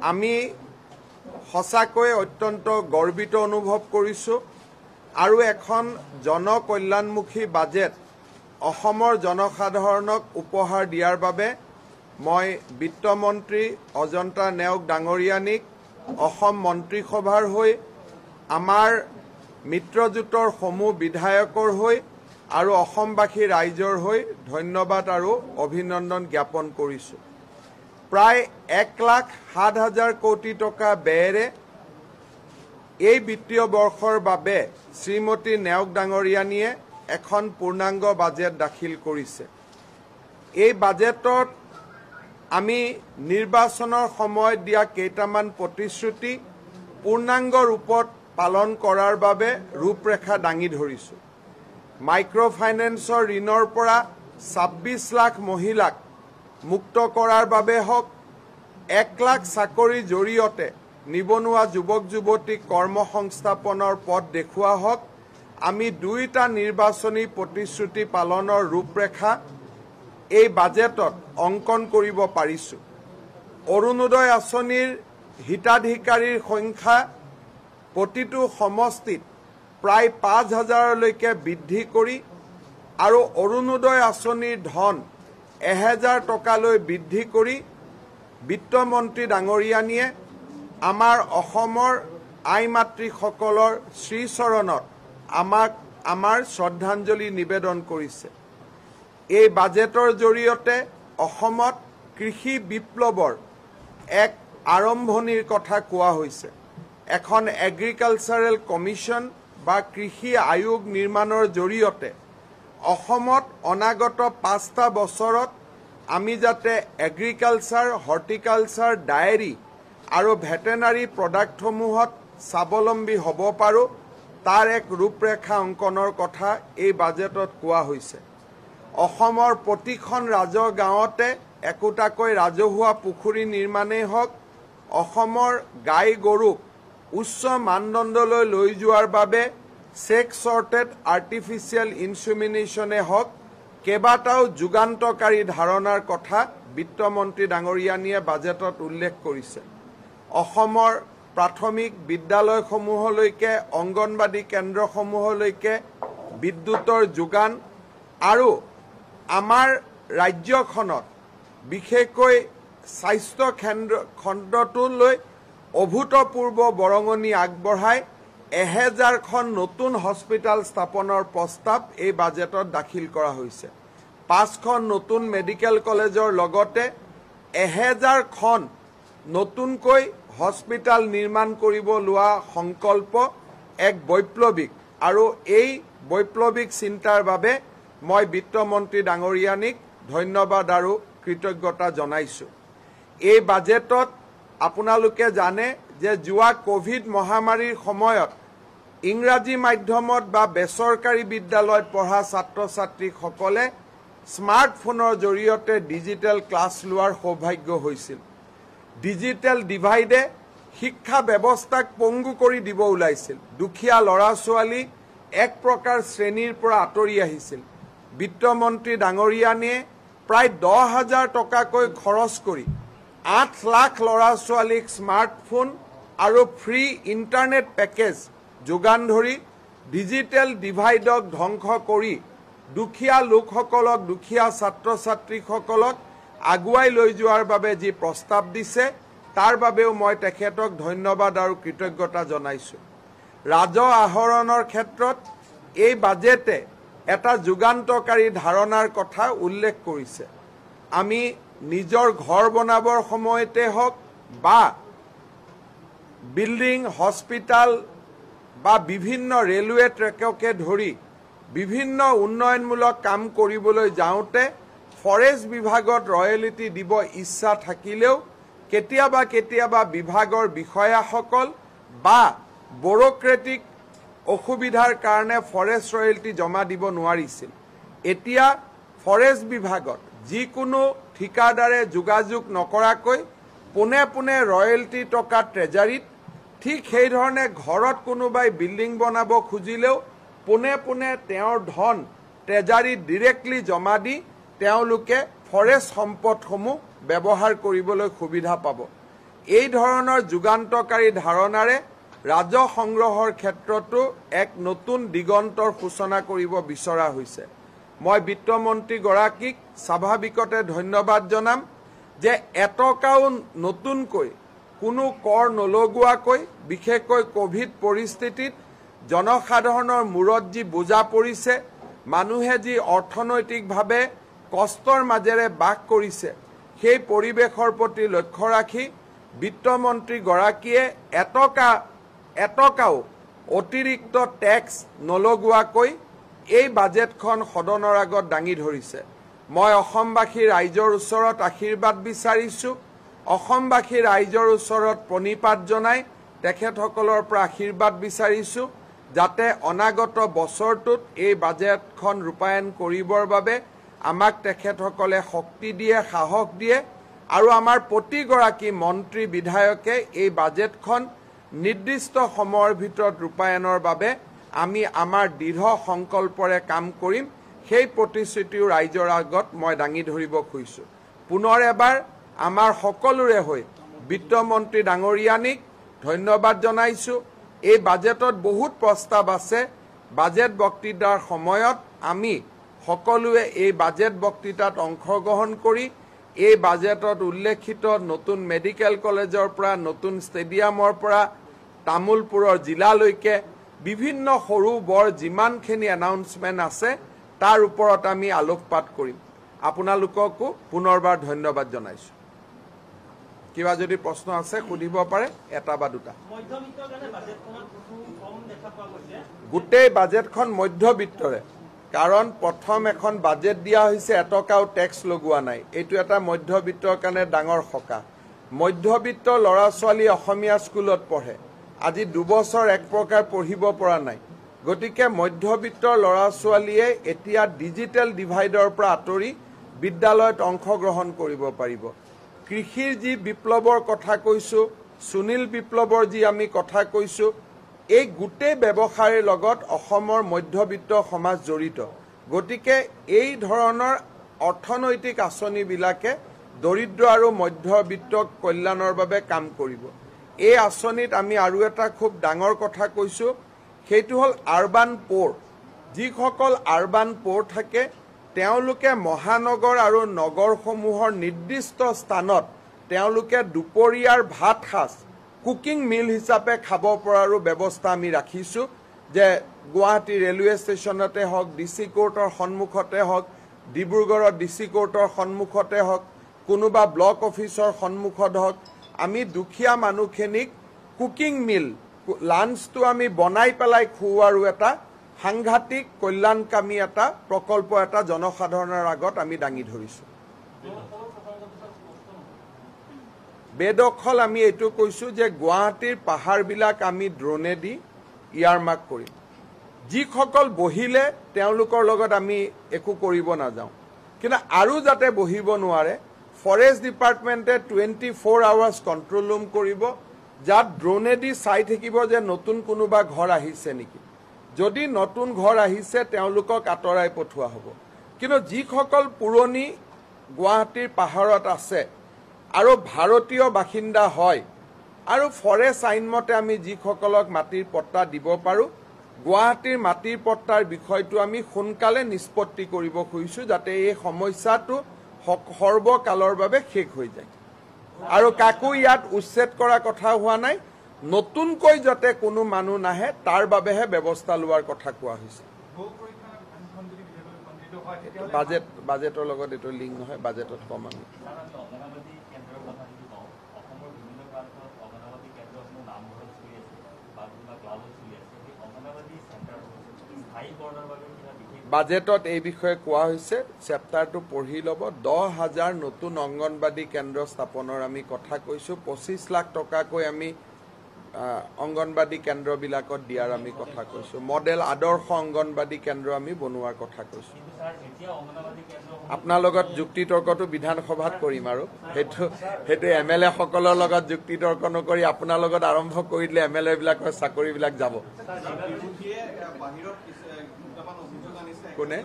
আমি সঁচাকৈ অত্যন্ত গৰ্বিত অনুভৱ কৰিছোঁ আৰু এখন জনকল্যাণমুখী বাজেট অসমৰ জনসাধাৰণক উপহাৰ দিয়াৰ বাবে মই বিত্তমন্ত্ৰী অজন্তা নেওগ ডাঙৰীয়ানীক অসম মন্ত্ৰীসভাৰ হৈ আমাৰ মিত্ৰজোঁটৰ সমূহ বিধায়কৰ হৈ আৰু অসমবাসী ৰাইজৰ হৈ ধন্যবাদ আৰু অভিনন্দন জ্ঞাপন কৰিছোঁ। প্ৰায় এক লাখ সাত হাজাৰ কোটি টকা ব্যয়েৰে এই বিত্তীয় বৰ্ষৰ বাবে শ্ৰীমতী নেওগ ডাঙৰীয়ানীয়ে এখন পূৰ্ণাংগ বাজেট দাখিল কৰিছে। এই বাজেটত আমি নিৰ্বাচনৰ সময়ত দিয়া কেইটামান প্ৰতিশ্ৰুতি পূৰ্ণাংগ ৰূপত পালন কৰাৰ বাবে ৰূপৰেখা দাঙি ধৰিছোঁ। মাইক্ৰ' ফাইনেন্সৰ ঋণৰ পৰা ছাব্বিছ লাখ মহিলাক মুক্ত কৰাৰ বাবে হওক এক লাখ চাকৰিৰ জৰিয়তে নিবনুৱা যুৱক যুৱতীক কৰ্মসংস্থাপনৰ পথ দেখুওৱা হওক আমি দুয়োটা নিৰ্বাচনী প্ৰতিশ্ৰুতি পালনৰ ৰূপৰেখা এই বাজেটত অংকন কৰিব পাৰিছোঁ। অৰুণোদয় আঁচনিৰ হিতাধিকাৰীৰ সংখ্যা প্ৰতিটো সমষ্টিত প্ৰায় পাঁচ হাজাৰলৈকে বৃদ্ধি কৰি আৰু অৰুণোদয় আঁচনিৰ ধন এহেজাৰ টকালৈ বৃদ্ধি কৰি বিত্তমন্ত্ৰী ডাঙৰীয়ানীয়ে আমাৰ অসমৰ আই মাতৃসকলৰ শ্ৰীচৰণত আমাক আমাৰ শ্ৰদ্ধাঞ্জলি নিবেদন কৰিছে। এই বাজেটৰ জৰিয়তে অসমত কৃষি বিপ্লৱৰ এক আৰম্ভণিৰ কথা কোৱা হৈছে। এখন এগ্ৰিকালচাৰেল কমিশ্যন বা কৃষি আয়োগ নিৰ্মাণৰ জৰিয়তে অসমত অনাগত পাঁচটা বছৰত আমি যাতে এগ্ৰিকালচাৰ হৰ্টিকালচাৰ ডায়েৰী আৰু ভেটেনাৰী প্ৰডাক্টসমূহত স্বাৱলম্বী হ'ব পাৰোঁ তাৰ এক ৰূপৰেখা অংকনৰ কথা এই বাজেটত কোৱা হৈছে। অসমৰ প্ৰতিখন ৰাজহ গাঁৱতে একোটাকৈ ৰাজহুৱা পুখুৰী নিৰ্মাণেই হওক অসমৰ গাই গৰুক উচ্চ মানদণ্ডলৈ লৈ যোৱাৰ বাবে চেক শ্বৰ্টেড আৰ্টিফিচিয়েল ইনচুমিনেশ্যনে হওক কেইবাটাও যুগান্তকাৰী ধাৰণাৰ কথা বিত্তমন্ত্ৰী ডাঙৰীয়ানীয়ে বাজেটত উল্লেখ কৰিছে। অসমৰ প্ৰাথমিক বিদ্যালয়সমূহলৈকে অংগনবাদী কেন্দ্ৰসমূহলৈকে বিদ্যুতৰ যোগান আৰু আমাৰ ৰাজ্যখনত বিশেষকৈ স্বাস্থ্য খণ্ডটোলৈ অভূতপূৰ্ব বৰঙণি আগবঢ়াই এহেজাৰখন নতুন হস্পিটেল স্থাপনৰ প্ৰস্তাৱ এই বাজেটত দাখিল কৰা হৈছে। পাঁচখন নতুন মেডিকেল কলেজৰ লগতে এহেজাৰখন নতুনকৈ হস্পিটেল নিৰ্মাণ কৰিব লোৱা সংকল্প এক বৈপ্লৱিক আৰু এই বৈপ্লৱিক চিন্তাৰ বাবে মই বিত্তমন্ত্ৰী ডাঙৰীয়ানীক ধন্যবাদ আৰু কৃতজ্ঞতা জনাইছোঁ। এই বাজেটত আপোনালোকে জানে যে যোৱা কভিড মহামাৰীৰ সময়ত ইংৰাজী মাধ্যমত বা বেচৰকাৰী বিদ্যালয়ত পঢ়া ছাত্ৰ ছাত্ৰীসকলে স্মাৰ্টফোনৰ জৰিয়তে ডিজিটেল ক্লাছ লোৱাৰ সৌভাগ্য হৈছিল। ডিজিটেল ডিভাইডে শিক্ষা ব্যৱস্থাক পংগু কৰি দিব ওলাইছিল। দুখীয়া ল'ৰা ছোৱালী এক প্ৰকাৰ শ্ৰেণীৰ পৰা আঁতৰি আহিছিল। বিত্তমন্ত্ৰী ডাঙৰীয়ানীয়ে প্ৰায় দহ হাজাৰ টকাকৈ খৰচ কৰি আঠ লাখ ল'ৰা ছোৱালীক স্মাৰ্টফোন আৰু ফ্ৰী ইণ্টাৰনেট পেকেজ যোগান ধৰি ডিজিটেল ডিভাইডক ধ্বংস কৰি দুখীয়া লোকসকলক দুখীয়া ছাত্ৰ ছাত্ৰীসকলক আগুৱাই লৈ যোৱাৰ বাবে যি প্ৰস্তাৱ দিছে তাৰ বাবেও মই তেখেতক ধন্যবাদ আৰু কৃতজ্ঞতা জনাইছোঁ। ৰাজহ আহৰণৰ ক্ষেত্ৰত এই বাজেটে এটা যুগান্তকাৰী ধাৰণাৰ কথা উল্লেখ কৰিছে। আমি নিজৰ ঘৰ বনাবৰ সময়তে হওক বা বিল্ডিং হস্পিটাল বা বিভিন্ন ৰেলৱে ট্ৰেককে ধৰি বিভিন্ন উন্নয়নমূলক কাম কৰিবলৈ যাওঁতে ফৰেষ্ট বিভাগত ৰয়েলিটি দিব ইচ্ছা থাকিলেও কেতিয়াবা কেতিয়াবা বিভাগৰ বিষয়াসকল বা ব্যুৰক্ৰেটিক অসুবিধাৰ কাৰণে ফৰেষ্ট ৰয়েলিটি জমা দিব নোৱাৰিছিল। এতিয়া ফৰেষ্ট বিভাগত যিকোনো ঠিকাদাৰে যোগাযোগ নকৰাকৈ পোনে পোনে ৰয়েলিটি টকা ট্ৰেজাৰীত ঠিক সেইধৰণে ঘৰত কোনোবাই বিল্ডিং বনাব খুজিলেও পোনে পোনে তেওঁৰ ধন ট্ৰেজাৰীত ডিৰেক্টলি জমা দি তেওঁলোকে ফৰেষ্ট সম্পদসমূহ ব্যৱহাৰ কৰিবলৈ সুবিধা পাব। এই ধৰণৰ যুগান্তকাৰী ধাৰণাৰে ৰাজহ সংগ্ৰহৰ ক্ষেত্ৰতো এক নতুন দিগন্তৰ সূচনা কৰিব বিচৰা হৈছে। মই বিত্তমন্ত্ৰীগৰাকীক স্বাভাৱিকতে ধন্যবাদ জনাম যে এটকাও নতুনকৈ কোনো কৰ নলগোৱাকৈ বিশেষকৈ কভিড পৰিস্থিতিত জনসাধাৰণৰ মূৰত যি বোজা পৰিছে মানুহে যি অৰ্থনৈতিকভাৱে কষ্টৰ মাজেৰে বাস কৰিছে সেই পৰিৱেশৰ প্ৰতি লক্ষ্য ৰাখি বিত্তমন্ত্ৰীগৰাকীয়ে এটকা এটকাও অতিৰিক্ত টেক্স নলগোৱাকৈ এই বাজেটখন সদনৰ আগত দাঙি ধৰিছে। মই অসমবাসী ৰাইজৰ ওচৰত আশীৰ্বাদ বিচাৰিছোঁ। অসমবাসী ৰাইজৰ ওচৰত প্ৰণিপাত জনাই তেখেতসকলৰ পৰা আশীৰ্বাদ বিচাৰিছোঁ যাতে অনাগত বছৰটোত এই বাজেটখন ৰূপায়ণ কৰিবৰ বাবে আমাক তেখেতসকলে শক্তি দিয়ে সাহস দিয়ে আৰু আমাৰ প্ৰতিগৰাকী মন্ত্ৰী বিধায়কে এই বাজেটখন নিৰ্দিষ্ট সময়ৰ ভিতৰত ৰূপায়ণৰ বাবে আমি আমাৰ দৃঢ় সংকল্পৰে কাম কৰিম। সেই প্ৰতিশ্ৰুতিও ৰাইজৰ আগত মই দাঙি ধৰিব খুজিছোঁ। পুনৰ এবাৰ আমাৰ সকলোৰে হৈ বিত্তমন্ত্ৰী ডাঙৰীয়ানীক ধন্যবাদ জনাইছোঁ। এই বাজেটত বহুত প্ৰস্তাৱ আছে। বাজেট বক্তৃতাৰ সময়ত আমি সকলোৱে এই বাজেট বক্তৃতাত অংশগ্ৰহণ কৰি এই বাজেটত উল্লেখিত নতুন মেডিকেল কলেজৰ পৰা নতুন ষ্টেডিয়ামৰ পৰা তামোলপুৰৰ জিলালৈকে বিভিন্ন সৰু বৰ যিমানখিনি এনাউন্সমেণ্ট আছে তাৰ ওপৰত আমি আলোকপাত কৰিম। আপোনালোককো পুনৰবাৰ ধন্যবাদ জনাইছোঁ। কিবা যদি প্ৰশ্ন আছে সুধিব পাৰে এটা বা দুটা। গোটেই বাজেটখন মধ্যবিত্তৰে। কাৰণ প্ৰথম এখন বাজেট দিয়া হৈছে এটকাও টেক্স লগোৱা নাই। এইটো এটা মধ্যবিত্তৰ কাৰণে ডাঙৰ সকাহ। মধ্যবিত্ত ল'ৰা ছোৱালী অসমীয়া স্কুলত পঢ়ে। আজি দুবছৰ এক প্ৰকাৰ পঢ়িব পৰা নাই। গতিকে মধ্যবিত্তৰ ল'ৰা ছোৱালীয়ে এতিয়া ডিজিটেল ডিভাইডৰ পৰা আঁতৰি বিদ্যালয়ত অংশগ্ৰহণ কৰিব পাৰিব। কৃষিৰ যি বিপ্লৱৰ কথা কৈছোঁ সুনীল বিপ্লৱৰ যি আমি কথা কৈছোঁ এই গোটেই ব্যৱসায়ৰ লগত অসমৰ মধ্যবিত্ত সমাজ জড়িত। গতিকে এই ধৰণৰ অৰ্থনৈতিক আঁচনিবিলাকে দৰিদ্ৰ আৰু মধ্যবিত্ত কল্যাণৰ বাবে কাম কৰিব। এই আঁচনিত আমি আৰু এটা খুব ডাঙৰ কথা কৈছোঁ সেইটো হ'ল আৰবান প'ৰ। যিসকল আৰবান প'ৰ থাকে তেওঁলোকে মহানগৰ আৰু নগৰসমূহৰ নিৰ্দিষ্ট স্থানত তেওঁলোকে দুপৰীয়াৰ ভাত সাজ কুকিং মিল হিচাপে খাব পৰাৰো ব্যৱস্থা আমি ৰাখিছোঁ যে গুৱাহাটী ৰেলৱে ষ্টেচনতে হওক ডি চি কোৰ্টৰ সন্মুখতে হওক ডিব্ৰুগড়ৰ ডি চি কোৰ্টৰ সন্মুখতে হওক কোনোবা ব্লক অফিচৰ সন্মুখত হওক আমি দুখীয়া মানুহখিনিক কুকিং মিল লাঞ্চটো আমি বনাই পেলাই খুওৱাৰো এটা সাংঘাতিক কল্যাণকামী এটা প্ৰকল্প এটা জনসাধাৰণৰ আগত আমি দাঙি ধৰিছোঁ। বেদখল আমি এইটো কৈছোঁ যে গুৱাহাটীৰ পাহাৰবিলাক আমি ড্ৰোনেদি ইয়াৰ মাৰ্ক কৰিম। যিসকল বহিলে তেওঁলোকৰ লগত আমি একো কৰিব নাযাওঁ। কিন্তু আৰু যাতে বহিব নোৱাৰে forest ডিপাৰ্টমেণ্টে twenty four hours control room কৰিব যাত ড্ৰোনেদি চাই থাকিব যে নতুন কোনোবা ঘৰ আহিছে নেকি। যদি নতুন ঘৰ আহিছে তেওঁলোকক আঁতৰাই পঠোৱা হ'ব। কিন্তু যিসকল পুৰণি গুৱাহাটীৰ পাহাৰত আছে আৰু ভাৰতীয় বাসিন্দা হয় আৰু ফৰেষ্ট আইনমতে আমি যিসকলক মাটিৰ পট্টা দিব পাৰোঁ গুৱাহাটীৰ মাটিৰ পট্টাৰ বিষয়টো আমি সোনকালে নিষ্পত্তি কৰিব খুজিছোঁ যাতে এই সমস্যাটো সৰ্বকালৰ বাবে শেষ হৈ যায়। আৰু কাকো ইয়াত উচ্ছেদ কৰা কথা হোৱা নাই। নতুনকৈ যাতে কোনো মানুহ নাহে তাৰ বাবেহে ব্যৱস্থা লোৱাৰ কথা কোৱা হৈছে। বাজেট বাজেটৰ লগত এইটো লিংক নহয় বাজেটত কম আমি। বাজেটত এই বিষয়ে কোৱা হৈছে চেপ্টাৰটো পঢ়ি ল'ব। দহ হাজাৰ নতুন অংগনবাদী কেন্দ্ৰ স্থাপনৰ আমি কথা কৈছোঁ। পঁচিছ লাখ টকাকৈ আমি অংগনবাদী কেন্দ্ৰবিলাকত দিয়াৰ আমি কথা কৈছোঁ মডেল আদৰ্শ অংগনবাদী কেন্দ্ৰ আমি বনোৱাৰ কথা কৈছোঁ আপোনাৰ লগত যুক্তি তৰ্কটো বিধানসভাত কৰিম আৰু সেইটো সেইটো এম এল এ সকলৰ লগত যুক্তি তৰ্ক নকৰি আপোনাৰ লগত আৰম্ভ কৰি দিলে এম এল এ বিলাকৰ চাকৰিবিলাক যাব কোনে?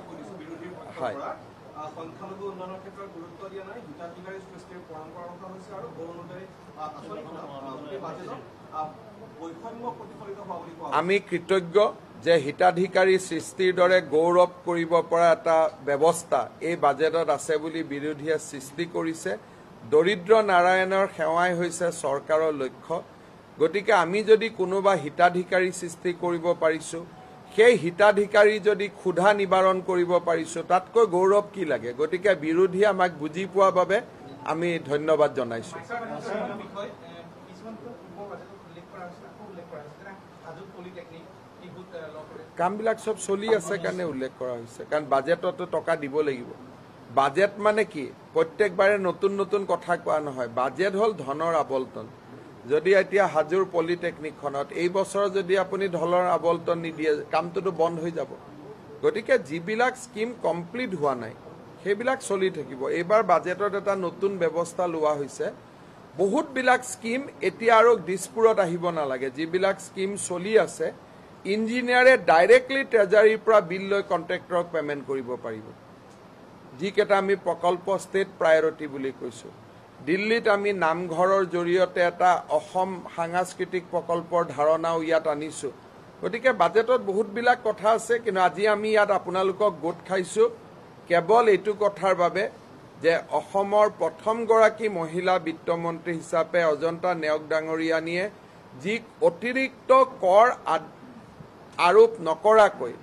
হয়। সংখ্যালঘু উন্নয়নৰ ক্ষেত্ৰত গুৰুত্ব দিয়া নাই হিতাধিকাৰী সৃষ্টিৰ পৰম্পৰা হৈছে আৰু আহ, গোটেই বাজেটত আমি কৃতজ্ঞ যে হিতাধিকাৰী সৃষ্টিৰ দৰে গৌৰৱ কৰিব পৰা এটা ব্যৱস্থা এই বাজেটত আছে বুলি বিৰোধীয়ে সৃষ্টি কৰিছে দৰিদ্ৰ নাৰায়ণৰ সেৱাই হৈছে চৰকাৰৰ লক্ষ্য গতিকে আমি যদি কোনোবা হিতাধিকাৰী সৃষ্টি কৰিব পাৰিছোঁ সেই হিতাধিকাৰী যদি ক্ষুধা নিবাৰণ কৰিব পাৰিছোঁ তাতকৈ গৌৰৱ কি লাগে গতিকে বিৰোধীয়ে আমাক বুজি পোৱাৰ বাবে আমি ধন্যবাদ জনাইছোঁ কামবিলাক চব চলি আছে কাৰণে উল্লেখ কৰা হৈছে কাৰণ বাজেটতো টকা দিব লাগিব। বাজেট মানে কি? প্ৰত্যেকবাৰে নতুন নতুন কথা কোৱা নহয়। বাজেট হ'ল ধনৰ আবলটন যদি এতিয়া হাজোৰ পলিটেকনিকখনত এই বছৰ যদি আপুনি ধনৰ আবলটন নিদিয়ে কামটোতো বন্ধ হৈ যাব। গতিকে যিবিলাক স্কিম কমপ্লিট হোৱা নাই সেইবিলাক চলি থাকিব। এইবাৰ বাজেটত এটা নতুন ব্যৱস্থা লোৱা হৈছে। বহুতবিলাক স্কিম এতিয়া আৰু দিছপুৰত আহিব নালাগে। যিবিলাক স্কিম চলি আছে ইঞ্জিনিয়াৰে ডাইৰেক্টলি ট্ৰেজাৰীৰ পৰা বিল লৈ কণ্ট্ৰেক্টৰক পে'মেণ্ট কৰিব পাৰিব। যিকেইটা আমি প্ৰকল্প ষ্টেট প্ৰায়ৰিটি বুলি কৈছোঁ। দিল্লীত আমি নামঘৰৰ জৰিয়তে এটা অসম সাংস্কৃতিক প্ৰকল্পৰ ধাৰণাও ইয়াত আনিছোঁ। গতিকে বাজেটত বহুতবিলাক কথা আছে কিন্তু আজি আমি ইয়াত আপোনালোকক গোট খাইছোঁ। কেৱল এইটো কথাৰ বাবে যে অসমৰ প্ৰথমগৰাকী মহিলা বিত্তমন্ত্ৰী হিচাপে অজন্তা নেওগ ডাঙৰীয়ানীয়ে যি অতিৰিক্ত কৰ আৰোপ নকৰাকৈ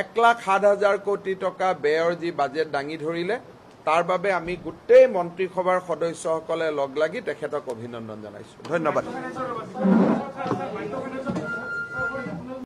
এক লাখ সাত হাজাৰ কোটি টকা ব্যয়ৰ যি বাজেট দাঙি ধৰিলে তাৰ বাবে আমি গোটেই মন্ত্ৰীসভাৰ সদস্যসকলে লগ লাগি তেখেতক অভিনন্দন জনাইছোঁ। ধন্যবাদ।